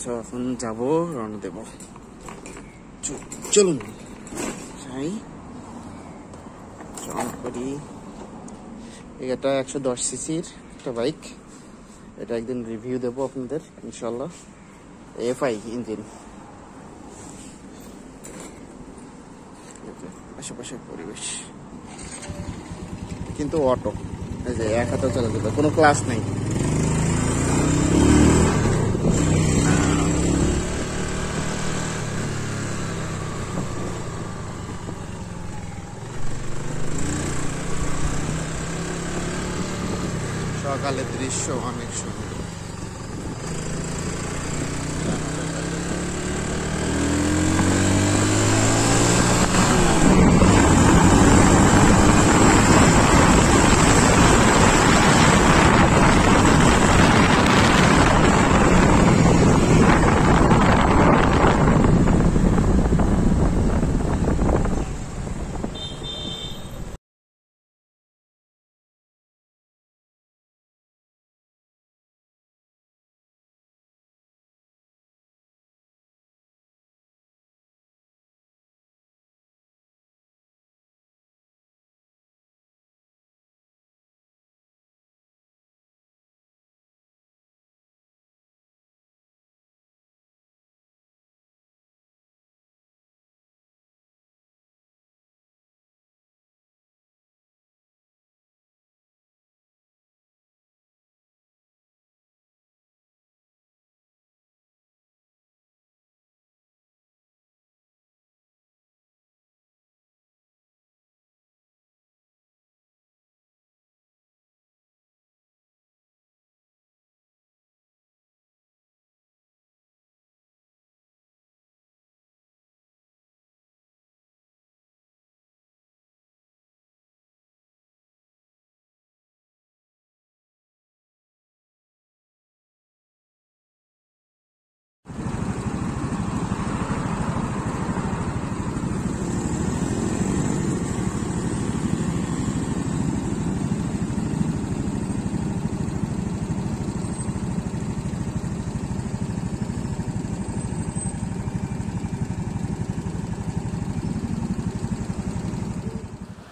So এখন যাব, রওনা দেব। চলুন। যাই। করি। এটা একশো দশ সিসির একটা বাইক। এটা একদিন রিভিউ দেবো আপনাদের, ইনশাল্লাহ। FI engine. আশেপাশের পরিবেশ। কিন্তু অটো। এই যে, এক হাতে চলে যাবে কোনো ক্লাস নেই। সকালের দৃশ্য অনেক সুন্দর।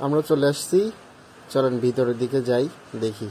আমরা চলে আসছি। চলেন ভিতরের দিকে যাই দেখি।